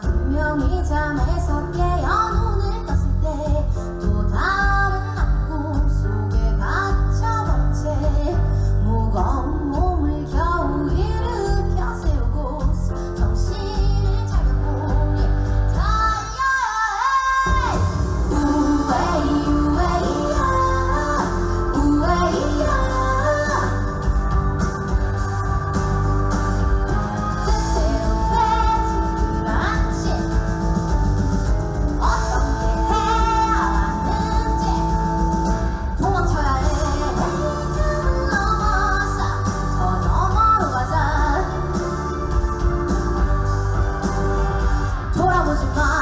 분명히 잠에서 깨 was mine.